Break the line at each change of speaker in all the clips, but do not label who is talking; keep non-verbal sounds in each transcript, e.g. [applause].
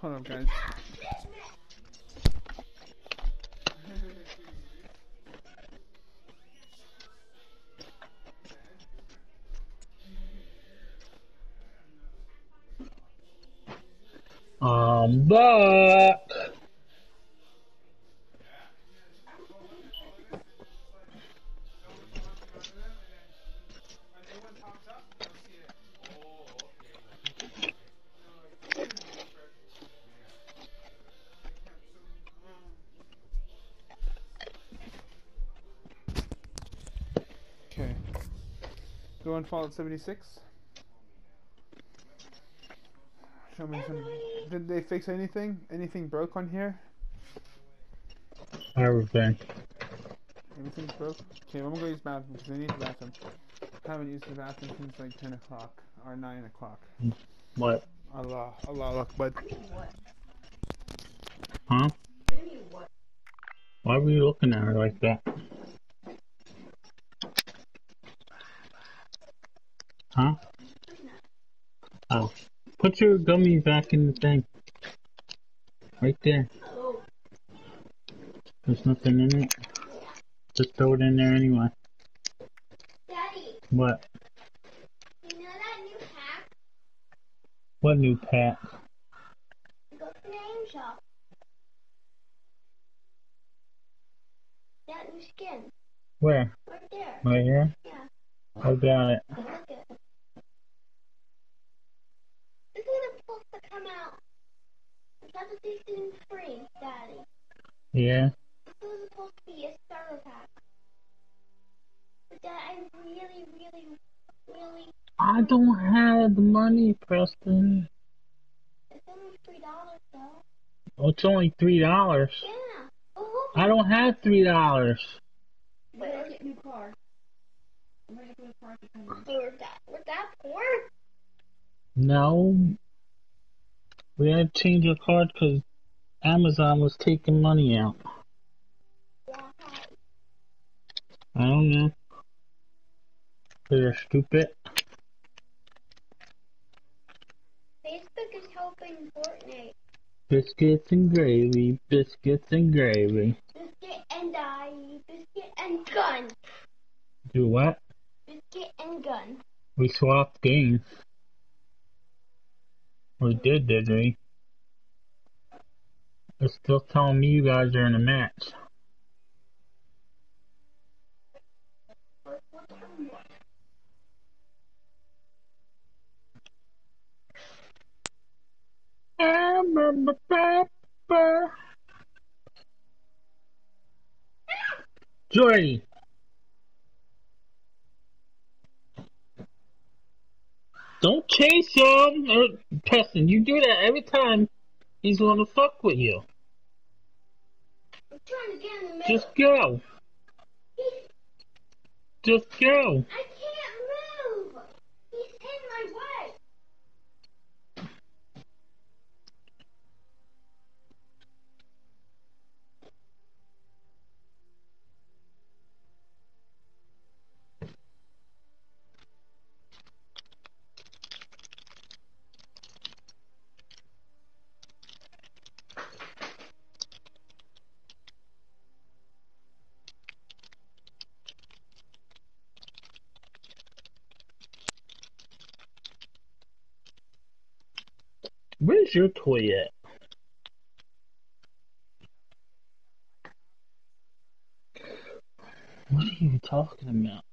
Hold on, guys.
Um, I'm back.
Go on Fallout 76. Show me some. Did they fix anything? Anything broke on here?
Everything.
Everything's broke? Okay, I'm gonna go use the bathroom because I need the bathroom. I haven't used the bathroom since like 10 o'clock or 9 o'clock.
What?
Allah, Allah Akbar.
Huh? Why were you looking at her like that? Huh? Oh. Put your gummy back in the thing. Right there. There's nothing in it. Just throw it in there anyway.
Daddy,
What?
you know that new pack?
What new pack?
Go to the name shop. That new skin.
Where?
Right there.
Right here?
Yeah.
I got it.
Look at it. This is supposed to come out. Season free, Daddy.
Yeah?
This was supposed to be a starter pack. But Dad, I really, really, really.
I don't have the money, Preston.
It's only three dollars though.
Oh, it's only three dollars.
Yeah. Oh,
I don't have three dollars.
But I get a new car. I'm ready for the car to come in. We're that, we're that poor?
No. We had to change our card because Amazon was taking money out.
Why?
I don't know. They're stupid.
Facebook is helping Fortnite.
Biscuits and gravy, biscuits and gravy.
Biscuit and die. Biscuit and gun.
Do what?
Biscuit and gun.
We swapped games. We did, did we? It's still telling me you guys are in a match.
What, what time?
Jordy! Don't chase him! Preston, you do that every time he's gonna fuck with you.
I'm trying to get in the middle.
Just go. Just go.
I can't move. He's in my way.
Where's your toy at? What are you talking about?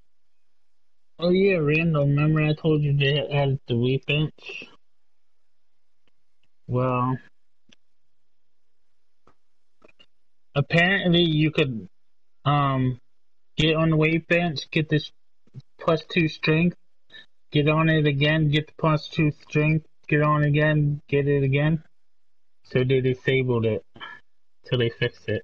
Oh yeah, Randall, remember I told you they added the weight bench? Well, apparently you could um get on the weight bench, get this plus two strength, get on it again, get the plus two strength, get on again, get it again. So they disabled it till they fixed it.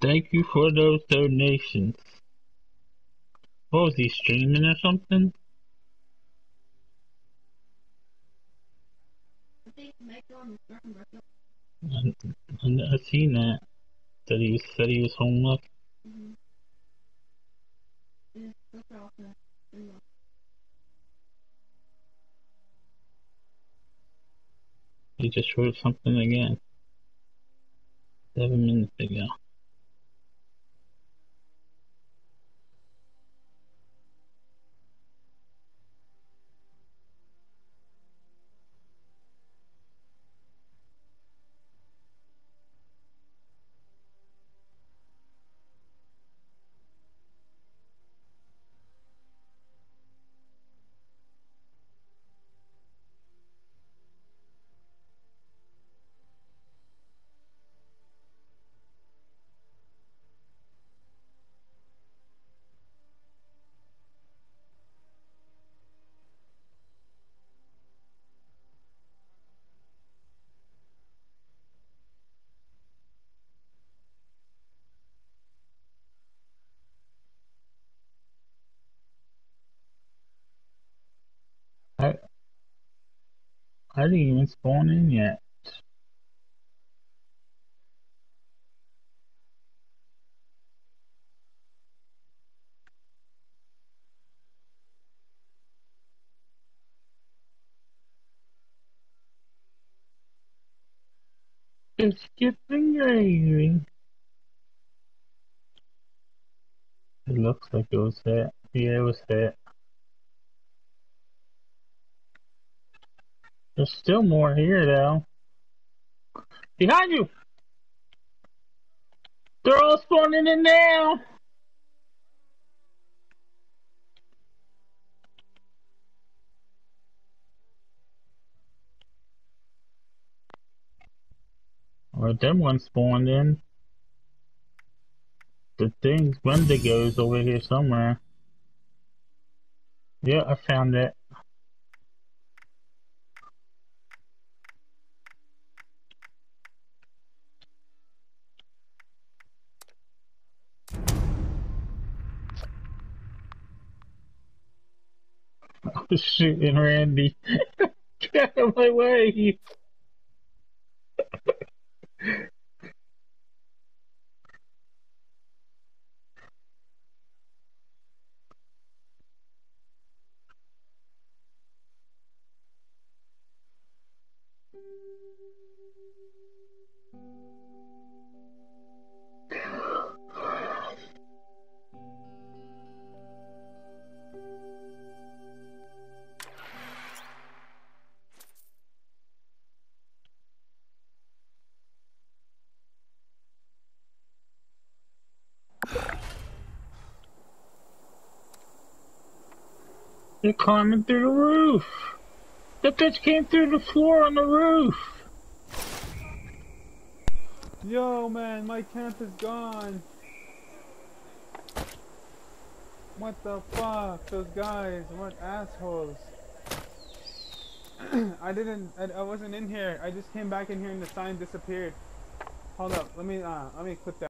Thank you for those donations. What was he streaming or something?
I.
I, seen that. That he was, said he was homeless.
Yeah, the three months.
He just wrote something again. Seven minutes ago. I didn't even spawn in yet. It's getting gravy. It looks like it was hit. Yeah, it was hit. There's still more here though. Behind you! They're all spawning in now! Or them ones spawned in. The thing's Wendigo's over here somewhere. Yeah, I found it. [laughs] shooting Randy. [laughs] Get out of my way! They're climbing through the roof. The bitch came through the floor on the roof.
Yo, man, my camp is gone. What the fuck? Those guys, what assholes. [clears throat] I didn't, I, I wasn't in here. I just came back in here and the sign disappeared. Hold up, let me, uh, let me click that.